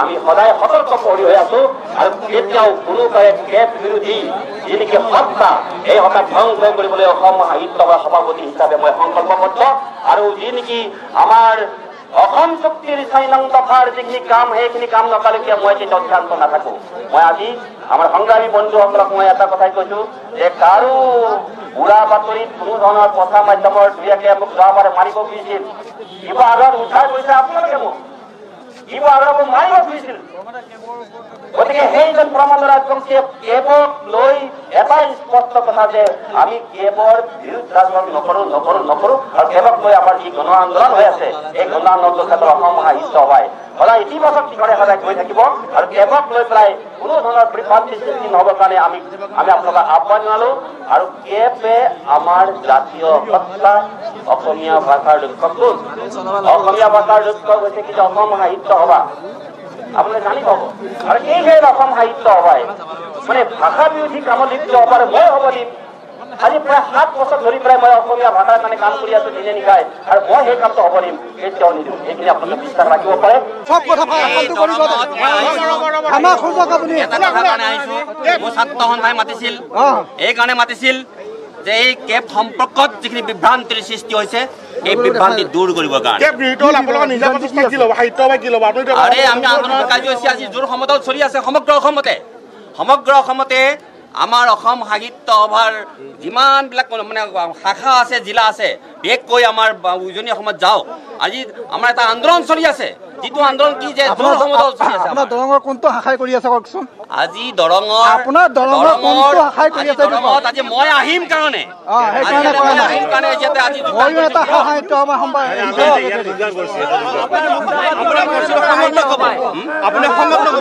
আমি সদায় সতৰ্ক কৰি হৈ আছো আৰু কেতিয়াও কোনোবাই কেব বিৰোধী যি নেকি সত্তা এই সত্তা ধ্বংস কৰিবলৈ অসম সাহিত্য সভাপতি হিচাপে মই সংকল্পবদ্ধ আৰু যি নেকি আমাৰ অসম চুক্তিৰ ছয় নং দফাৰ যিখিনি কাম সেইখিনি কাম নকৰালৈকে মই কিন্তু অধ্যান্ত নাথাকো। মই আজি আমাৰ সংগ্ৰামী বন্ধুসকলক মই এটা কথাই কৈছো যে কাৰো উৰা বাতৰিত কোনো ধৰণৰ প্ৰচাৰ মাধ্যমৰ দুই একে মোক যোৱাবাৰে মাৰিব খুজিছিল। কিবা আগত উদ্ধাৰ কৰিছে আপোনালোকে মোক। মোক মাৰিব খুজিছিল গতিকে সেইজন প্ৰমোদ ৰাজবংশীয়ে কেবক লৈ এটাই স্পষ্ট কথা যে আমি কেবৰ বিৰুদ্ধাচৰণ নকৰো নকৰো নকৰো আৰু কেবক লৈ আমাৰ যি গণ আন্দোলন হৈ আছে এই গণ আন্দোলনৰ ক্ষেত্ৰত অসম সাহিত্য সভাই সদায় ইতিবাচক দিশৰে সদায় গৈ থাকিব আৰু কেবক লৈ পেলাই কোনো ধৰণৰ বিভ্ৰান্তি সৃষ্টি নহবৰ কাৰণে আমি আমি আপোনালোকক আহ্বান জনালো আৰু কেবে আমাৰ জাতীয় সত্তা অসমীয়া ভাষাৰ লক্ষ্য কোন অসমীয়া ভাষাৰ লক্ষ্য হৈছে কি যে অসম সাহিত্য সভা। আপোনালোকে জানি পাব। আৰু এই অসম সাহিত্য সভাই মানে ভাষা বিৰোধী কামত লিপ্ত হবাৰ মই হ'ব দিম। আজি প্ৰায় সাত বছৰ ধৰি পেলাই মই অসমীয়া ভাষাৰ কাৰণে কাম কৰি আছো দিনে নিশাই। আৰু মই সেই কামটো হ'ব দিম কেতিয়াও নিদিওঁ। এইখিনি আপোনালোকে বিশ্বাস ৰাখিব পাৰে। চব কথা ফালতু কৰিব আমাক শুনক আপুনি। এটা কথা কাৰণে আহিছো। মোৰ ছাত্ৰ সন্থাই মাতিছিল। অ। এই কাৰণে মাতিছিল যে এই কেব সম্পৰ্কত যিখিনি বিভ্ৰান্তিৰ সৃষ্টি হৈছে এই বিভ্ৰান্তি দূৰ কৰিবৰ কাৰণে। আমি আন্দোলনৰ কাৰ্যসূচী আজি জোৰ সমদল চলি আছে সমগ্ৰ অসমতে। সমগ্ৰ অসমতে আমাৰ অসম সাহিত্য সভাৰ যিমানবিলাক মানে শাখা আছে জিলা আছে বিশেষকৈ আমাৰ উজনি অসমত যাওঁ আজি আমাৰ এটা আন্দোলন চলি আছে যিটো আন্দোলন কি যে আপোনাৰ। দৰঙৰ কোনটো শাখাই কৰি আছে কওকচোন আজি দৰঙৰ আপোনাৰ দৰঙৰ কোনটো শাখাই কৰি আছে দৰঙত আজি মই আহিম কাৰণে। আহিম কাৰণে ইয়াতে আজি যোগদান ময়ো এটা কৰিছোঁ। সাহিত্য সভা সম্পাদ আপুনি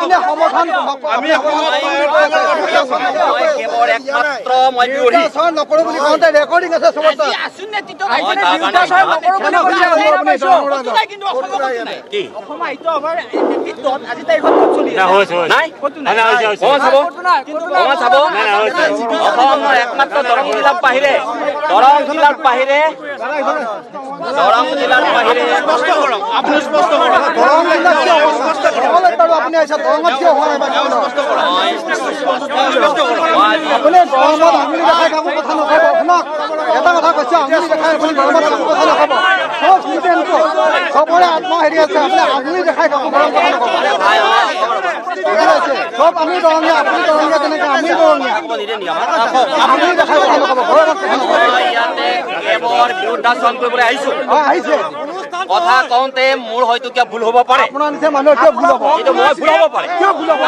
আমি একমাত্ৰ মই বিৰোধী নকৰো বুলি কওঁতে ৰেকৰ্ডিং আছে চাব। অকমান চাব। অসমৰ একমাত্ৰ দৰং জিলাৰ বাহিৰে দৰং জিলাৰ বাহিৰে দৰং জিলাৰ বাহিৰে আপুনি স্পষ্ট কৰক দৰং জিলাত কিয় হোৱা নাই? আহিছে দৰঙত কিয় হোৱা নাই বা কিয় নহয়? আপুনি গৰমত আঙুলি দেখাই কাকো কথা নক'ব শুনক এটা কথা কৈছে আঙুলি দেখাই আপুনি গৰমত কাকো কথা নক'ব চব ষ্টুডেণ্টটো চবৰে আত্ম হেৰি আছে আপুনি আঙুলি দেখাই কাকো গৰম কথা নক'ব বুজি পাইছে? চব আমি দৰঙীয়া আপুনি দৰঙীয়া তেনেকে আমি দৰঙীয়া আঙুলি দেখাই কথা নক'ব গৰমত কথা নক'ব মই ইয়াতে কেৱল বিৰুদ্ধাচৰণ কৰিবলৈ আহিছো অ আহিছে কথা কওঁতে মোৰ হয়তো কিয় ভুল হ'ব পাৰে। আপোনাৰ নিচিনা মানুহৰ কিয় ভুল হ'ব? মই ভুল হ'ব পাৰে। কিয় ভুল হ'ব?